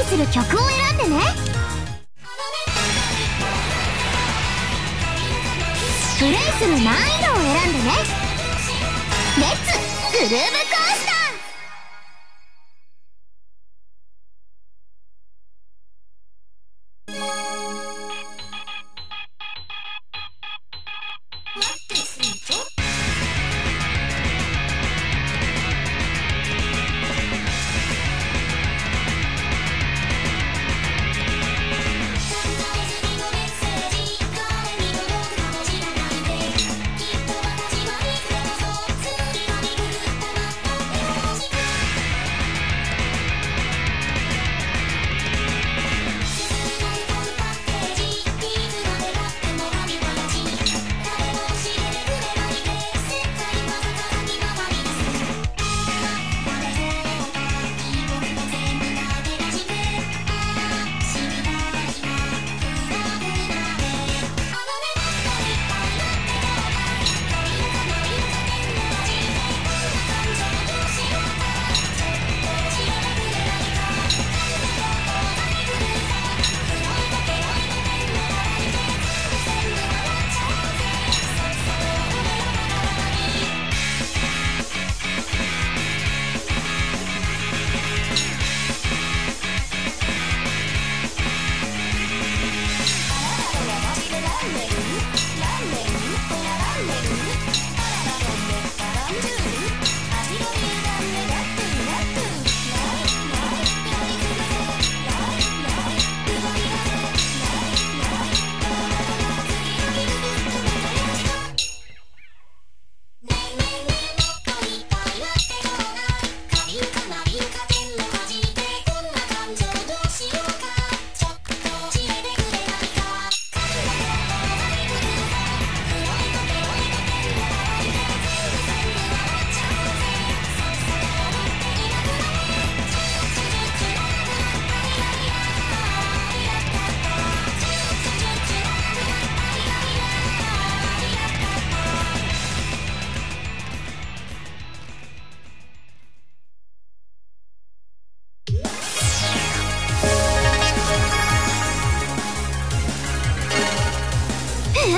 イする曲を選んでね。プレイする難易度を選んでね。レッツグルーブ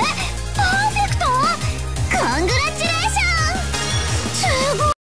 え